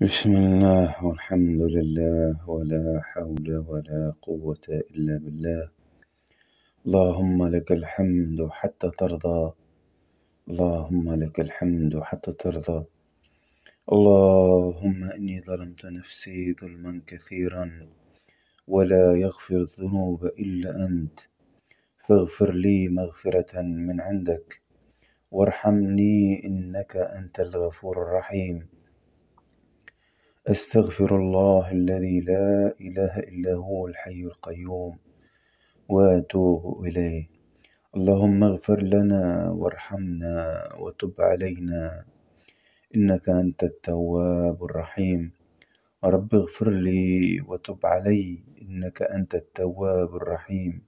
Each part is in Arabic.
بسم الله والحمد لله ولا حول ولا قوة إلا بالله. اللهم لك الحمد حتى ترضى. اللهم لك الحمد حتى ترضى. اللهم إني ظلمت نفسي ظلما كثيرا ولا يغفر الذنوب إلا أنت. فاغفر لي مغفرة من عندك. وارحمني إنك أنت الغفور الرحيم. أستغفر الله الذي لا إله إلا هو الحي القيوم وأتوب إليه. اللهم اغفر لنا وارحمنا وتب علينا. إنك أنت التواب الرحيم. رب اغفر لي وتب علي. إنك أنت التواب الرحيم.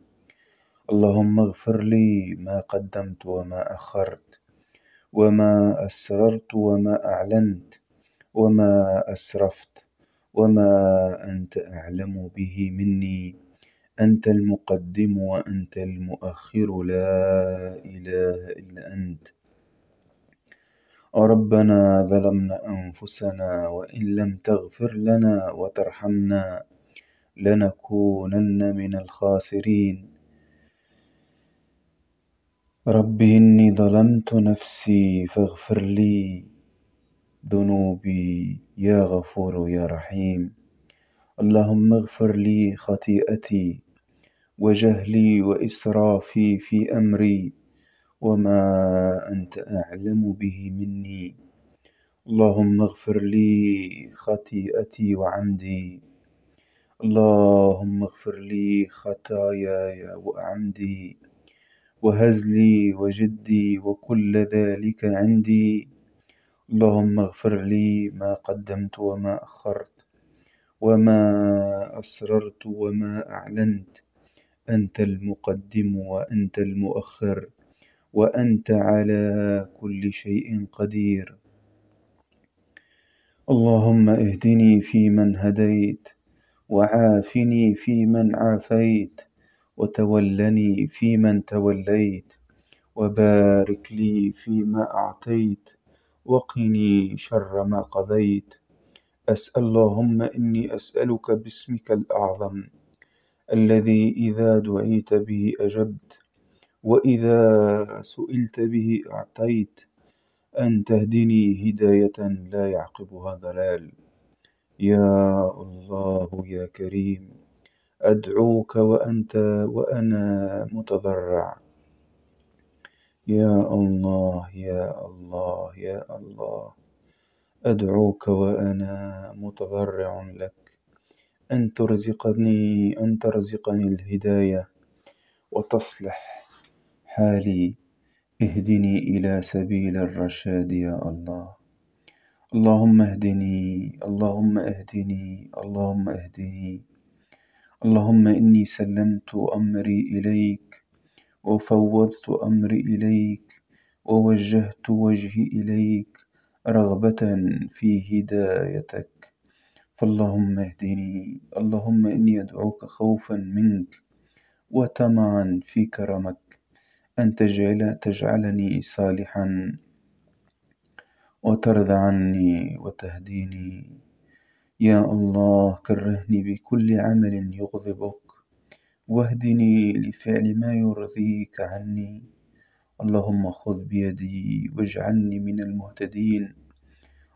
اللهم اغفر لي ما قدمت وما أخرت وما أسررت وما أعلنت. وما أسرفت وما أنت أعلم به مني. أنت المقدم وأنت المؤخر لا إله إلا أنت. ربنا ظلمنا أنفسنا وإن لم تغفر لنا وترحمنا لنكونن من الخاسرين. رب إني ظلمت نفسي فاغفر لي. ذنوبي يا غفور يا رحيم. اللهم اغفر لي خطيئتي وجهلي وإسرافي في أمري. وما أنت أعلم به مني. اللهم اغفر لي خطيئتي وعمدي. اللهم اغفر لي خطاياي وعمدي. وهزلي وجدي وكل ذلك عندي. اللهم اغفر لي ما قدمت وما أخرت وما أسررت وما أعلنت. أنت المقدم وأنت المؤخر وأنت على كل شيء قدير. اللهم اهدني فيمن هديت وعافني فيمن عافيت وتولني فيمن توليت وبارك لي فيما أعطيت. وقني شر ما قضيت. أسأل اللهم إني أسألك باسمك الأعظم الذي إذا دعيت به أجبت وإذا سئلت به أعطيت. أن تهدني هداية لا يعقبها ضلال. يا الله يا كريم أدعوك وأنت وأنا متضرع. يا الله يا الله يا الله. أدعوك وأنا متضرع لك. أن ترزقني أن ترزقني الهداية وتصلح حالي. اهدني إلى سبيل الرشاد يا الله. اللهم اهدني اللهم اهدني اللهم اهدني. اللهم إني سلمت أمري إليك. وفوضت أمري إليك ووجهت وجهي إليك رغبة في هدايتك. فاللهم اهدني اللهم إني أدعوك خوفا منك وطمعا في كرمك. أن تجعل تجعلني صالحا وترضى عني وتهديني. يا الله كرهني بكل عمل يغضبك. واهدني لفعل ما يرضيك عني. اللهم خذ بيدي واجعلني من المهتدين.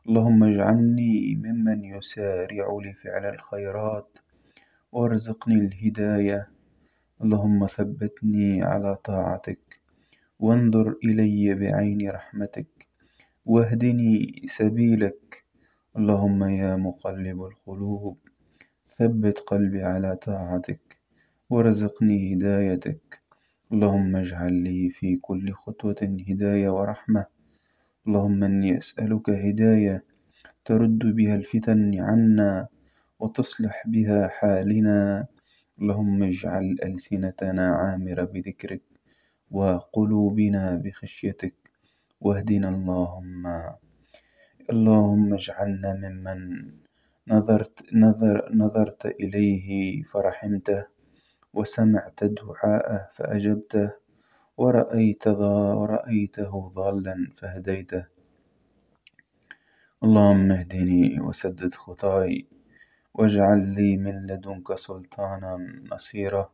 اللهم اجعلني ممن يسارع لفعل الخيرات وارزقني الهداية. اللهم ثبتني على طاعتك وانظر إلي بعين رحمتك واهدني سبيلك. اللهم يا مقلب القلوب ثبت قلبي على طاعتك. وارزقني هدايتك. اللهم اجعل لي في كل خطوة هداية ورحمة. اللهم إني أسألك هداية ترد بها الفتن عنا وتصلح بها حالنا. اللهم اجعل ألسنتنا عامرة بذكرك وقلوبنا بخشيتك. واهدنا اللهم اللهم اجعلنا ممن نظرت نظر نظرت إليه فرحمته. وسمعت دعاءه فأجبته ورأيت ورأيته ضالا فهديته. اللهم اهدني وسدد خطاي واجعل لي من لدنك سلطانا نصيرا.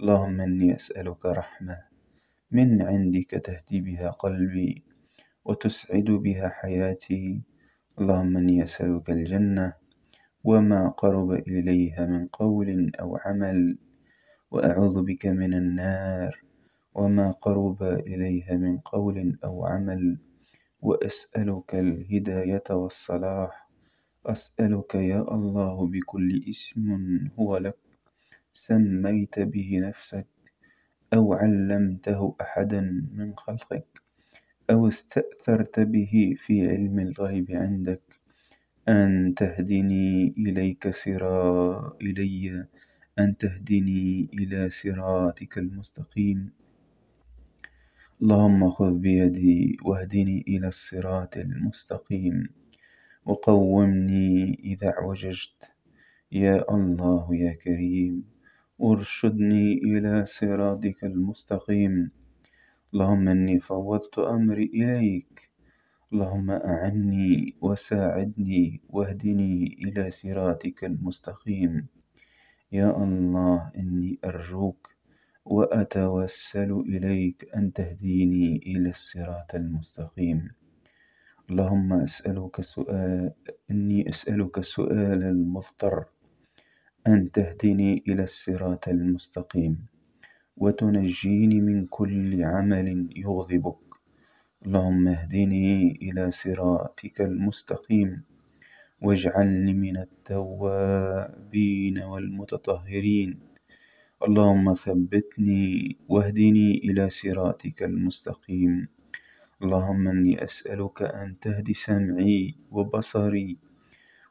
اللهم إني أسألك رحمة من عندك تهدي بها قلبي وتسعد بها حياتي. اللهم إني أسألك الجنة وما قرب إليها من قول أو عمل. وأعوذ بك من النار وما قرب إليها من قول أو عمل وأسألك الهداية والصلاح. أسألك يا الله بكل اسم هو لك. سميت به نفسك أو علمته أحدا من خلقك أو استأثرت به في علم الغيب عندك. أن تهدني إليك سرا إلي أن تهدني إلى صراطك المستقيم. اللهم خذ بيدي واهدني إلى الصراط المستقيم. وقومني إذا اعوججت. يا الله يا كريم. أرشدني إلى صراطك المستقيم. اللهم إني فوضت أمري إليك. اللهم أعني وساعدني واهدني إلى صراطك المستقيم. يا الله إني أرجوك وأتوسل إليك أن تهديني إلى الصراط المستقيم. اللهم أسألك سؤال إني أسألك سؤال المضطر أن تهدني إلى الصراط المستقيم. وتنجيني من كل عمل يغضبك. اللهم اهدني إلى صراطك المستقيم. واجعلني من التوابين والمتطهرين. اللهم ثبتني واهدني إلى صراطك المستقيم. اللهم إني أسألك أن تهدي سمعي وبصري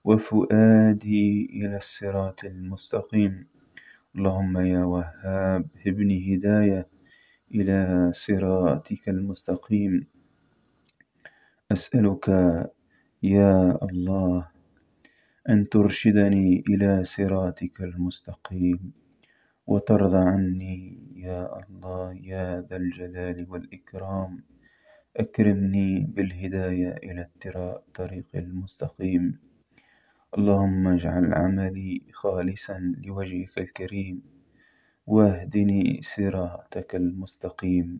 وفؤادي إلى الصراط المستقيم. اللهم يا وهاب هبني هداية إلى صراطك المستقيم. أسألك يا الله أن ترشدني إلى صراطك المستقيم وترضى عني يا الله يا ذا الجلال والإكرام. أكرمني بالهداية إلى الطريق المستقيم. اللهم اجعل عملي خالصا لوجهك الكريم واهدني صراطك المستقيم.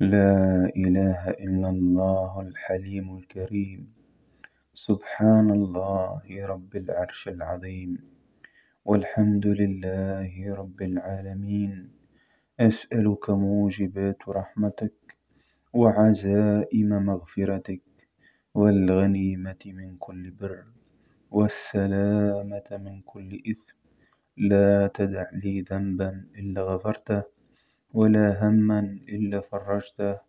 لا إله إلا الله الحليم الكريم. سبحان الله رب العرش العظيم. والحمد لله رب العالمين. أسألك موجبات رحمتك وعزائم مغفرتك والغنيمة من كل بر والسلامة من كل إثم. لا تدع لي ذنبا إلا غفرته. ولا هما إلا فرجته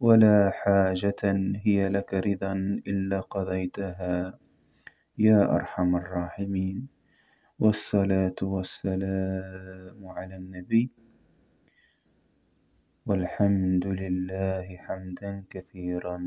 ولا حاجة هي لك رضا إلا قضيتها. يا أرحم الراحمين. والصلاة والسلام على النبي. والحمد لله حمدا كثيرا.